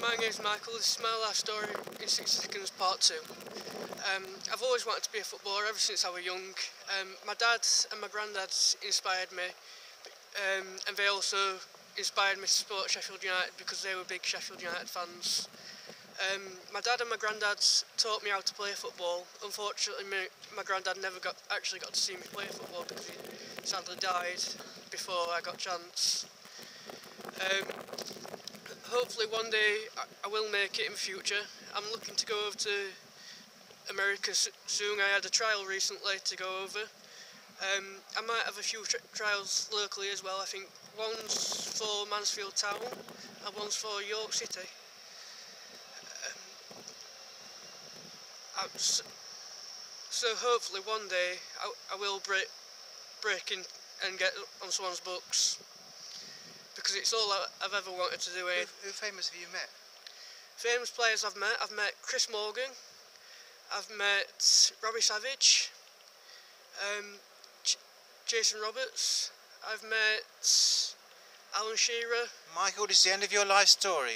My name's Michael, this is my life story in 60 seconds part 2. Um, I've always wanted to be a footballer ever since I was young. Um, my dad and my granddad inspired me um, and they also inspired me to support Sheffield United because they were big Sheffield United fans. Um, my dad and my granddad taught me how to play football. Unfortunately, my, my granddad never got actually got to see me play football because he sadly died before I got chance. Um, hopefully one day I, will make it in future. I'm looking to go over to America soon. I had a trial recently to go over. Um, I might have a few tri trials locally as well. I think one's for Mansfield Town and one's for York City. Um, so, so, hopefully one day I, I will break, break in and get on someone's books because it's all I've ever wanted to do. Who, who famous have you met? Famous players I've met. I've met Chris Morgan. I've met Robbie Savage. Um, Jason Roberts. I've met Alan Shearer. Michael, this is the end of your life story.